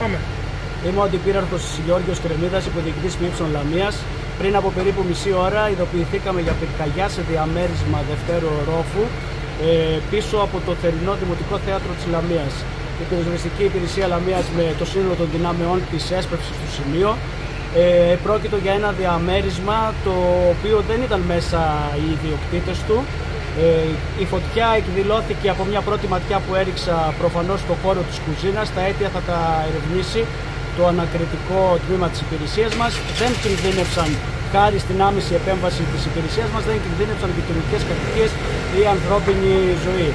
Πάμε. Είμαι ο αντιπύραρχος Γιώργος Κρεμίδας, υποδιοικητής Μήψων Λαμίας. Πριν από περίπου μισή ώρα ειδοποιηθήκαμε για πυρκαγιά σε διαμέρισμα δευτέρου ορόφου ε, πίσω από το θερινό Δημοτικό Θέατρο της Λαμίας. Η πυροσβεστική υπηρεσία Λαμίας με το σύνολο των δυνάμεών της έσπευσε στο σημείο. Ε, πρόκειτο για ένα διαμέρισμα το οποίο δεν ήταν μέσα οι ιδιοκτήτες του. Ε, η φωτιά εκδηλώθηκε από μια πρώτη ματιά που έριξα προφανώς στο χώρο της κουζίνας. Τα αίτια θα τα ερευνήσει το ανακριτικό τμήμα της υπηρεσίας μας. Δεν κινδύνευσαν χάρη στην άμεση επέμβαση της υπηρεσίας μας, δεν κινδύνευσαν γειτονικές κατοικίες ή ανθρώπινη ζωή.